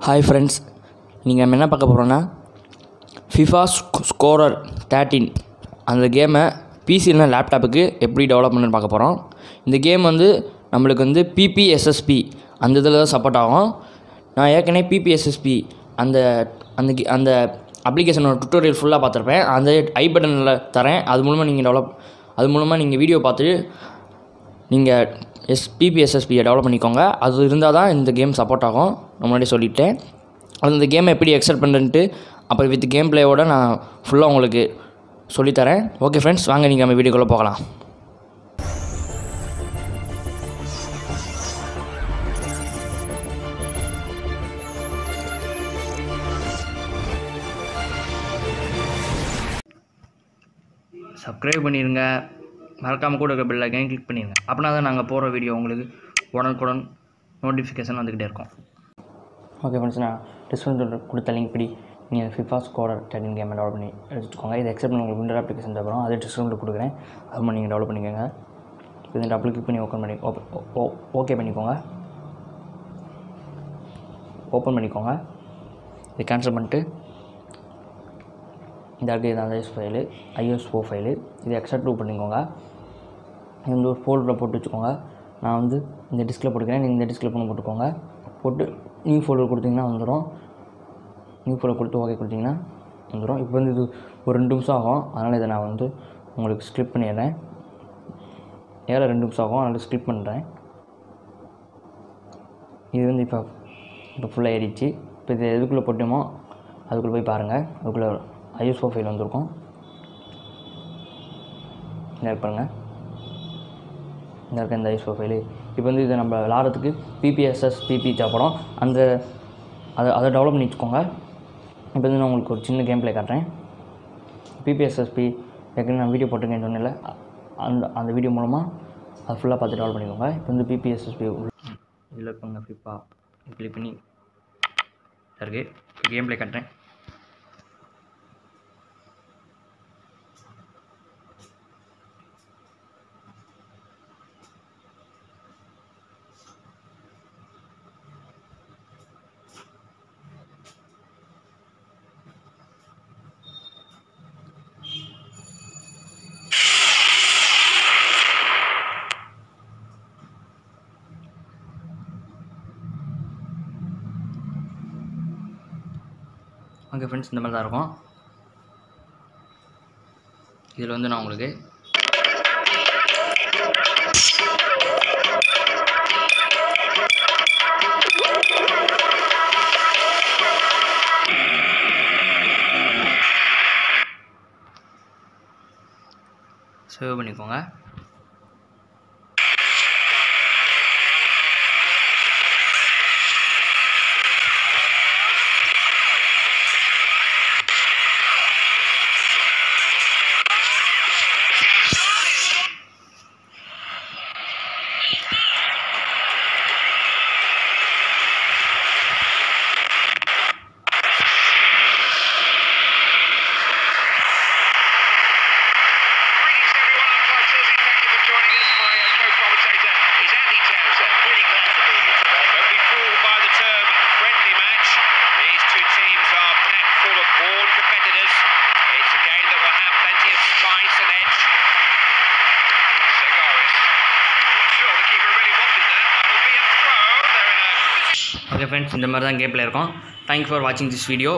Hi friends நீங்கள் நம்ம என்ன பார்க்க போகிறோன்னா ஃபிஃபா ஸ்கோரர் தேர்ட்டின் அந்த கேமை பிசி லேப்டாப்புக்கு எப்படி டெவலப் பண்ணுன்னு பார்க்க போகிறோம் இந்த கேம் வந்து நம்மளுக்கு வந்து பிபிஎஸ்எஸ்பி அந்த இதில் தான் சப்போர்ட் ஆகும். நான் ஏற்கனவே பிபிஎஸ்எஸ்பி அந்த அந்த கே- அந்த அப்ளிகேஷனோட டுட்டோரியல் ஃபுல்லாக பார்த்துருப்பேன். அந்த ஐ பட்டனில் தரேன் அது மூலமாக நீங்கள் டெவலப் அது மூலமாக நீங்கள் வீடியோ பார்த்துட்டு நீங்கள் எஸ் பிபிஎஸ்எஸ்பியை டெவலப் பண்ணிக்கோங்க. அது இருந்தால் தான் இந்த கேம் சப்போர்ட் ஆகும். நான் முன்னாடி சொல்லிட்டேன். அது இந்த கேமை எப்படி எக்ஸப்ட் பண்ணுறேன்ட்டு அப்புறம் வித் கேம் பிளேயோட நான் ஃபுல்லாக உங்களுக்கு சொல்லித்தரேன். ஓகே ஃப்ரெண்ட்ஸ் வாங்க நீங்கள் நம்ம வீடியோக்குள்ளே போகலாம். சப்ஸ்கிரைப் பண்ணிடுங்க மறக்காமல் கூட இருக்கிற பெல் ஐக்கனையும் கிளிக் பண்ணிடுங்க அப்படின்னா தான் நாங்கள் போகிற வீடியோ உங்களுக்கு உடனுக்குடன் நோட்டிஃபிகேஷன் வந்துக்கிட்டே இருக்கும். ஓகே ஃப்ரெண்ட்ஸ் நான் டிஸ்கவுண்ட் கொடுத்த லிங்க் படி நீங்கள் ஃபிஃபா ஸ்கோடர் டென் கேம் டெவலப் பண்ணி எடுத்துக்கோங்க. இது எக்ஸப்ட் உங்களுக்கு விண்டர் அப்ளிகேஷன் தவிர அதே டிஸ்கவுண்ட் கொடுக்குறேன். அது நீங்கள் டெவலப் பண்ணிக்கோங்க. இது டபுள் கிளிக் பண்ணி ஓப்பன் பண்ணி ஓகே பண்ணிக்கோங்க. ஓப்பன் பண்ணிக்கோங்க. இதை கேன்சல் பண்ணிட்டு இந்த இருக்குது இது ஐஎஸ் ஃபைலு ஐஎஸ்ஓ ஃபைலு இதை எக்ஸ்ட்ரா பண்ணிக்கோங்க. இது வந்து ஒரு ஃபோல்டரில் போட்டு வச்சுக்கோங்க. நான் வந்து இந்த டிஸ்கில் போட்டுக்கிறேன். நீங்கள் இந்த டிஸ்கில் பண்ணி போட்டுக்கோங்க. போட்டு நியூ ஃபோல்டர் கொடுத்தீங்கன்னா வந்துடும் நியூ ஃபோல்டர் கொடுத்து ஓகே கொடுத்தீங்கன்னா வந்துடும் இப்போ வந்து இது ஒரு ரெண்டு நிமிஷம் ஆகும். அதனால் இதை நான் வந்து உங்களுக்கு ஸ்கிப் பண்ணிடுறேன். ஏழை ரெண்டு நிமிஷம் ஆகும். அதனால் ஸ்கிப் பண்ணுறேன் இது வந்து இப்போ இப்போ ஃபுல்லாக ஏறிடுச்சு இப்போ இது எதுக்குள்ளே போட்டோமோ அதுக்குள்ளே போய் பாருங்கள் அதுக்குள்ளே ஐஎஸ்ஓ ஃபைல் வந்திருக்கும். இந்த பாருங்கள் இந்த இருக்க இந்த ஐஸ் ப்ரொஃபைலு இப்போ வந்து இதை நம்ம விளாட்றதுக்கு பிபிஎஸ்எஸ் பிபி தேவைப்படும். அந்த அதை அதை டெவலப் பண்ணி வச்சுக்கோங்க. இப்போ வந்து நான் உங்களுக்கு ஒரு சின்ன கேம் ப்ளே காட்டுறேன் பிபிஎஸ்எஸ்பி ஏற்கனவே நான் வீடியோ போட்டிருக்கேன் சொன்னேன் அந்த அந்த வீடியோ மூலமாக அதை ஃபுல்லாக பார்த்து டெவலப் பண்ணிக்கோங்க. இப்போ வந்து பிபிஎஸ்எஸ்பி இதில் இருப்பாங்க ஃபிப்பா கிளிக் பண்ணி இருக்குது கேம் ப்ளே காட்டுறேன். ஓகே ஃப்ரெண்ட்ஸ் இந்த மாதிரி தான் இருக்கும். இதில் வந்து நான் உங்களுக்கு சேவ் பண்ணிக்கோங்க. Yeah. ஓகே ஃப்ரெண்ட்ஸ் இந்த மாதிரி தான் கேப்பில் இருக்கும் தேங்க்ஸ் ஃபார் வாட்சிங் திஸ் வீடியோ